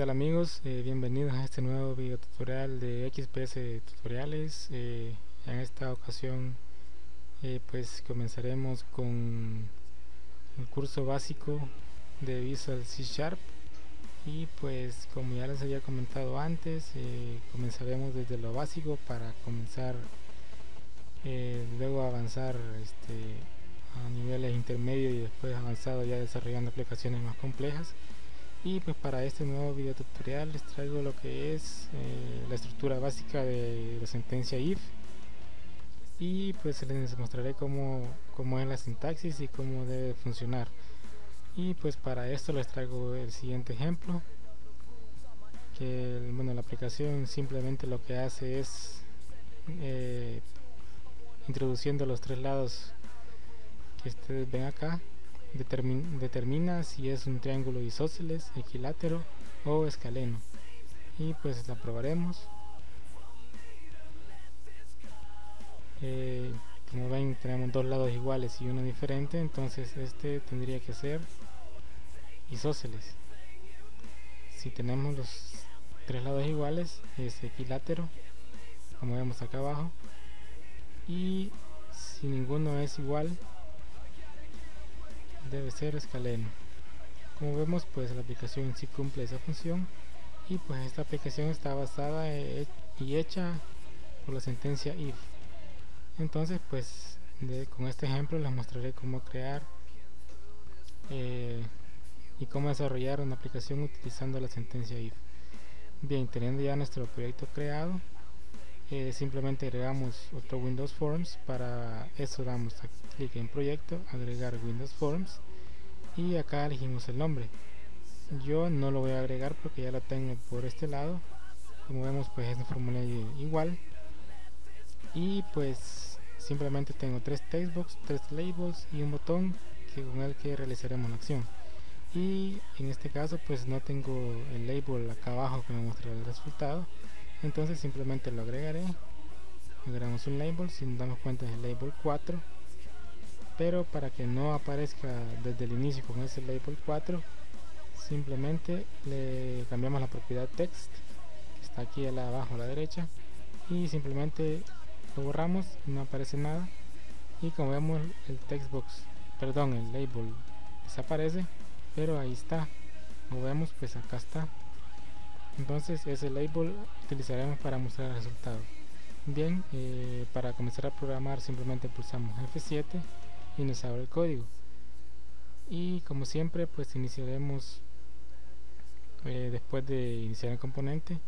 Tal amigos, eh, bienvenidos a este nuevo video tutorial de XPS Tutoriales. Eh, en esta ocasión eh, pues comenzaremos con el curso básico de Visual C Sharp. Y pues como ya les había comentado antes comenzaremos desde lo básico para comenzar luego avanzar este, a niveles intermedios y después avanzado ya desarrollando aplicaciones más complejas y pues para este nuevo video tutorial les traigo lo que es eh, la estructura básica de la sentencia if. Y pues les mostraré cómo, cómo es la sintaxis y cómo debe funcionar. Y pues para esto les traigo el siguiente ejemplo que bueno la aplicación simplemente lo que hace es eh, introduciendo los tres lados que ustedes ven acá determina si es un triángulo isósceles, equilátero o escaleno. Y pues la probaremos. Eh, como ven tenemos dos lados iguales y uno diferente entonces este tendría que ser isósceles. Si tenemos los tres lados iguales es equilátero como vemos acá abajo. Y si ninguno es igual debe ser escaleno como vemos pues la aplicación sí cumple esa función. Y pues esta aplicación está basada e, y hecha por la sentencia if. Entonces pues con este ejemplo les mostraré cómo crear eh, y cómo desarrollar una aplicación utilizando la sentencia if. Bien teniendo ya nuestro proyecto creado eh, simplemente agregamos otro Windows Forms. Para eso damos clic en proyecto agregar Windows Forms. Y acá elegimos el nombre. Yo no lo voy a agregar porque ya lo tengo por este lado. Como vemos pues es un formulario igual. Y pues simplemente tengo tres textbox, tres labels y un botón que con el que realizaremos la acción. Y en este caso pues no tengo el label acá abajo que me muestra el resultado entonces simplemente lo agregaré. Agregamos un label si nos damos cuenta es el label 4 pero para que no aparezca desde el inicio con ese label 4 simplemente le cambiamos la propiedad text que está aquí abajo a la derecha y simplemente lo borramos no aparece nada. Y como vemos el textbox perdón el label desaparece pero ahí está. Como vemos pues acá está entonces ese label utilizaremos para mostrar el resultado. Bien eh, para comenzar a programar simplemente pulsamos F7 y nos abre el código. Y como siempre pues iniciaremos eh, después de iniciar el componente.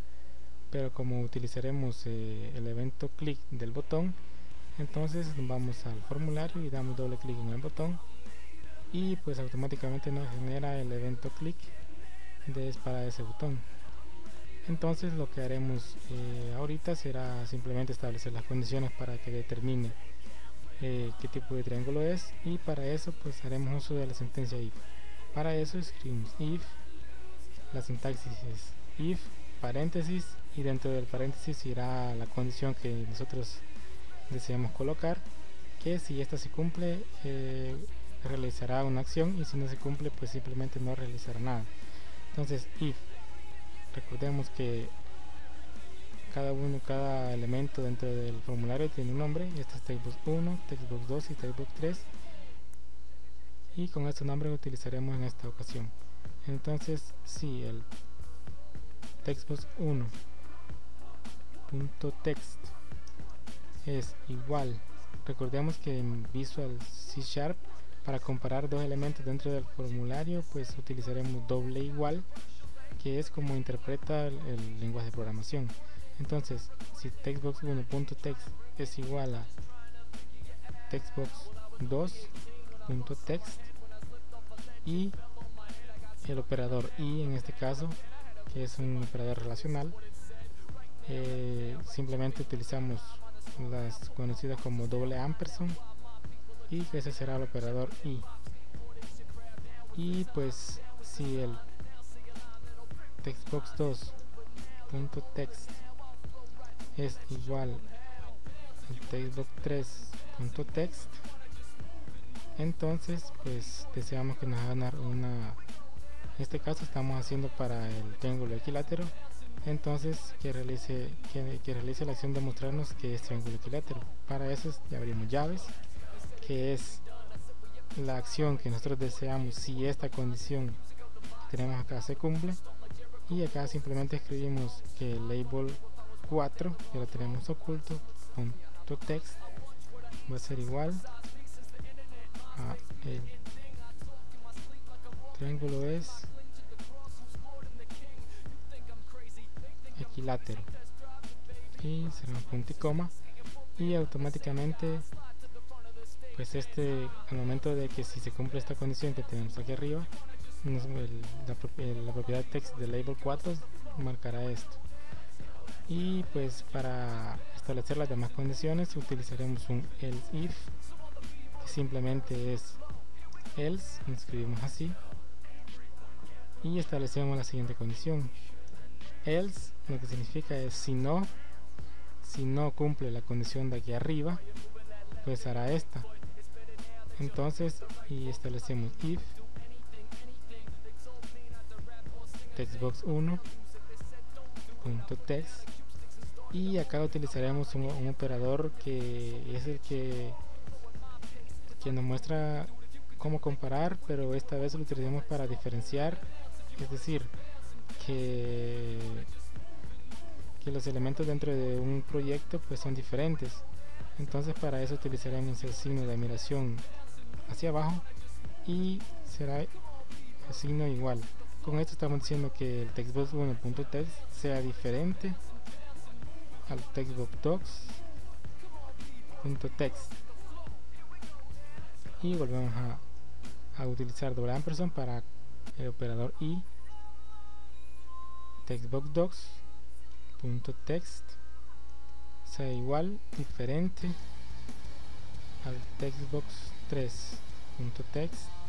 Pero como utilizaremos eh, el evento clic del botón entonces vamos al formulario y damos doble clic en el botón. Y pues automáticamente nos genera el evento clic de para ese botón entonces lo que haremos eh, ahorita será simplemente establecer las condiciones para que determine eh, qué tipo de triángulo es y para eso pues haremos uso de la sentencia if. Para eso escribimos if la sintaxis es if paréntesis y dentro del paréntesis irá la condición que nosotros deseamos colocar que si esta se cumple eh, realizará una acción y si no se cumple pues simplemente no realizará nada. Entonces if recordemos que cada uno cada elemento dentro del formulario tiene un nombre. Este es textbox 1 textbox 2 y textbox 3 y con este nombre lo utilizaremos en esta ocasión. Entonces si el textbox 1 punto text es igual. Recordemos que en Visual C Sharp para comparar dos elementos dentro del formulario pues utilizaremos doble igual que es como interpreta el, lenguaje de programación. Entonces, si textbox1.text es igual a textbox2.text y el operador y en este caso que es un operador relacional eh, simplemente utilizamos las conocidas como doble ampersand y ese será el operador y y pues si el textbox2.text es igual al textbox3.text entonces pues deseamos que nos haga una este caso estamos haciendo para el triángulo equilátero. Entonces que realice que, que, realice la acción de mostrarnos que es triángulo equilátero. Para eso ya abrimos llaves que es la acción que nosotros deseamos si esta condición que tenemos acá se cumple y acá simplemente escribimos que el label 4 ya lo tenemos oculto punto text va a ser igual a el triángulo es equilátero. Y será un punto y coma. Y automáticamente pues este al momento de que si se cumple esta condición que tenemos aquí arriba la, propiedad text de label 4 marcará esto. Y pues para establecer las demás condiciones utilizaremos un else if que simplemente es else escribimos así y establecemos la siguiente condición. Else lo que significa es si no si no cumple la condición de aquí arriba pues hará esta. Entonces y establecemos if textbox 1 punto text y acá utilizaremos un, operador que es el que que nos muestra cómo comparar pero esta vez lo utilizaremos para diferenciar. Es decir que que los elementos dentro de un proyecto pues son diferentes. Entonces para eso utilizaremos el signo de admiración hacia abajo y será el signo igual con esto estamos diciendo que el textbox 1.text sea diferente al textbox docs.text y volvemos a, utilizar doble ampersand para el operador i textbox docs.text sea igual diferente al textbox 3.text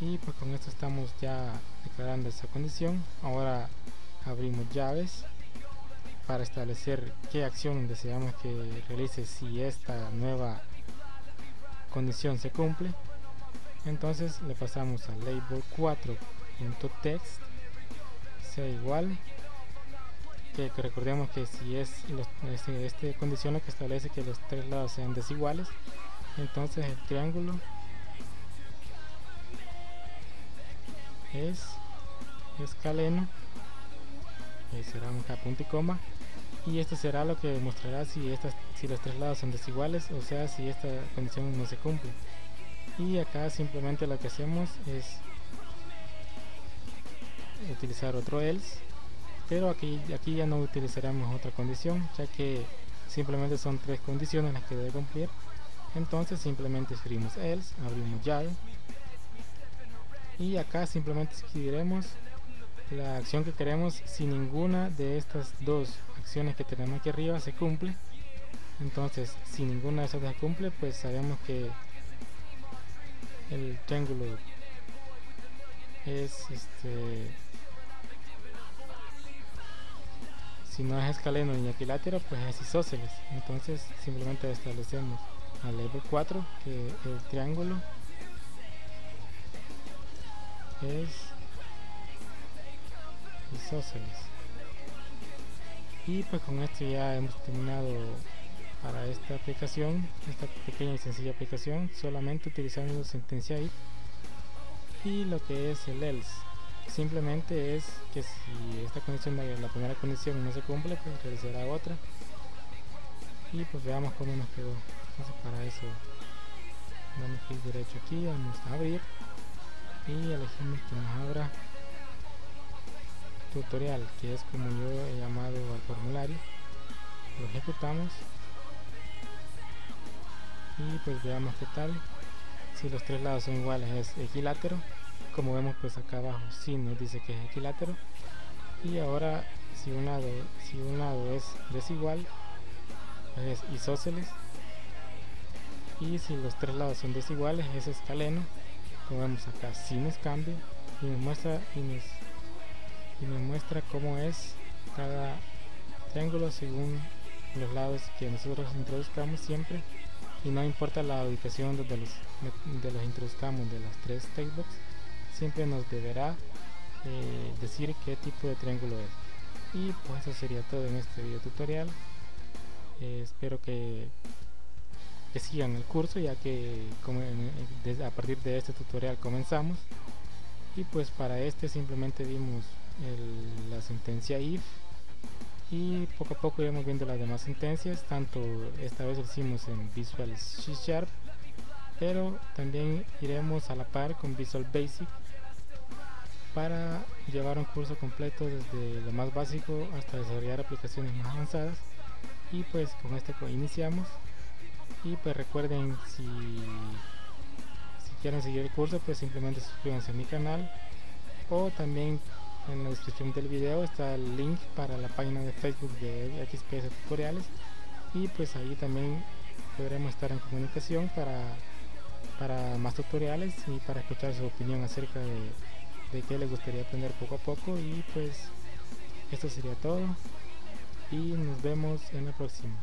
y pues con esto estamos ya declarando esa condición. Ahora abrimos llaves para establecer qué acción deseamos que realice si esta nueva condición se cumple. Entonces le pasamos al label 4.text sea igual. Que, recordemos que si es este, este condición que establece que los tres lados sean desiguales entonces el triángulo es escaleno será un punto y coma. Y esto será lo que mostrará si estas si los tres lados son desiguales o sea si esta condición no se cumple. Y acá simplemente lo que hacemos es utilizar otro else pero aquí aquí ya no utilizaremos otra condición ya que simplemente son tres condiciones las que debe cumplir. Entonces simplemente escribimos else abrimos llave y acá simplemente escribiremos la acción que queremos. Si ninguna de estas dos acciones que tenemos aquí arriba se cumple entonces si ninguna de esas se cumple pues sabemos que el triángulo es este si no es escaleno ni equilátero pues es isósceles. Entonces simplemente establecemos al level 4 que el triángulo es isósceles. Y pues con esto ya hemos terminado para esta aplicación esta pequeña y sencilla aplicación solamente utilizando sentencia if y lo que es el else simplemente es que si esta condición la primera condición no se cumple pues realizará otra. Y pues veamos cómo nos quedó. Entonces para eso damos clic derecho aquí vamos a abrir y elegimos que nos abra tutorial que es como yo he llamado al formulario. Lo ejecutamos. Y pues veamos qué tal. Si los tres lados son iguales es equilátero. Como vemos pues acá abajo sí nos dice que es equilátero. Y ahora si un lado si un lado es desigual es isósceles. Y si los tres lados son desiguales es escaleno como vemos acá si nos cambia y nos muestra y nos y nos muestra cómo es cada triángulo según los lados que nosotros introduzcamos siempre y no importa la ubicación donde los, de los introduzcamos de las tres textbooks siempre nos deberá eh, decir qué tipo de triángulo es. Y pues eso sería todo en este video tutorial. Eh, espero que, que sigan el curso ya que a partir de este tutorial comenzamos. Y pues para este simplemente vimos la sentencia if y poco a poco iremos viendo las demás sentencias. Tanto esta vez lo hicimos en Visual C Sharp pero también iremos a la par con Visual Basic para llevar un curso completo desde lo más básico hasta desarrollar aplicaciones más avanzadas. Y pues con este iniciamos y pues recuerden si, quieren seguir el curso pues simplemente suscríbanse a mi canal. O también en la descripción del video está el link para la página de Facebook de XPS Tutoriales. Y pues ahí también podremos estar en comunicación para, para más tutoriales y para escuchar su opinión acerca de de qué les gustaría aprender poco a poco. Y pues esto sería todo. Y nos vemos en la próxima